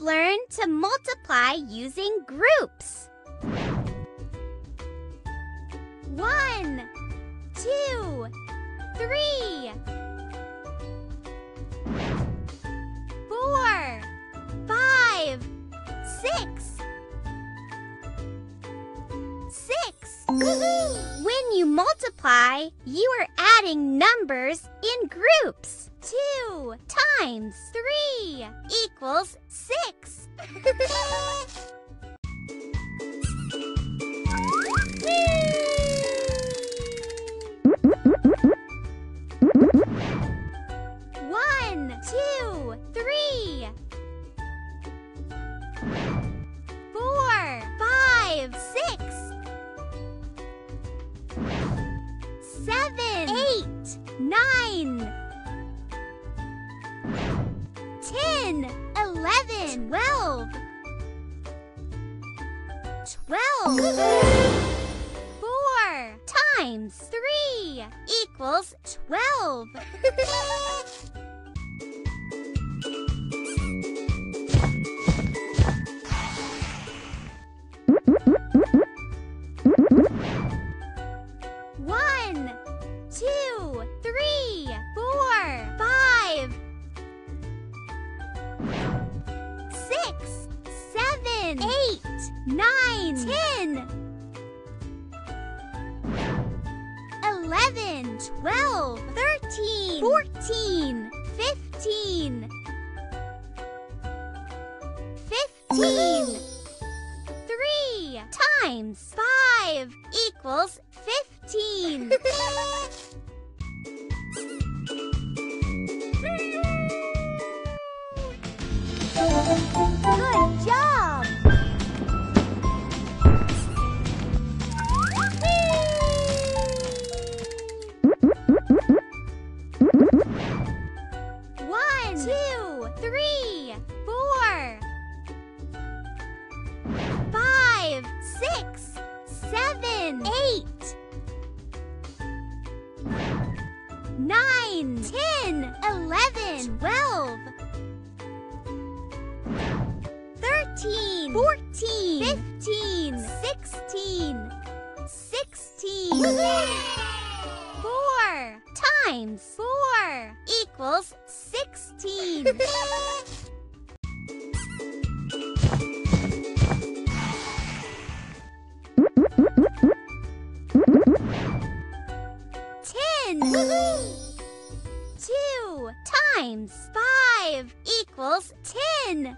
Let's learn to multiply using groups. One, two, three, four, five, six, six. When you multiply, you are adding numbers in groups. Two times three equals six. One, two, three. Four, five, six. Seven, eight, nine. Twelve. Twelve. Four times three equals twelve. seven, eight, nine, ten, eleven, twelve, thirteen, fourteen, fifteen, fifteen. Three. Times. Five equals fifteen. seven, eight, nine, ten, eleven, twelve, thirteen, fourteen, fifteen, sixteen, sixteen. Four times four equals sixteen. times 5 equals 10.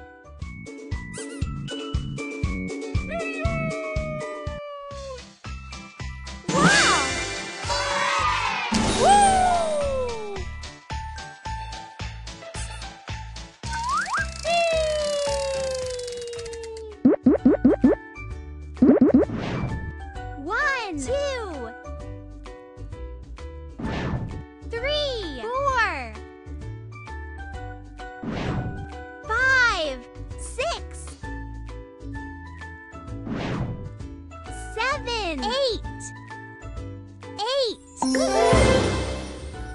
eight.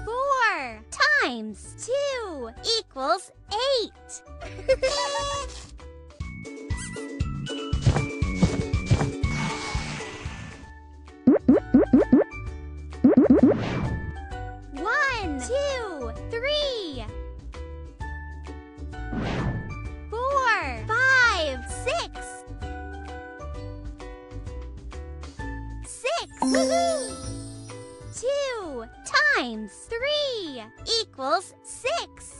Four times two equals eight. One, two, three, four, five, six, six. Times three equals six.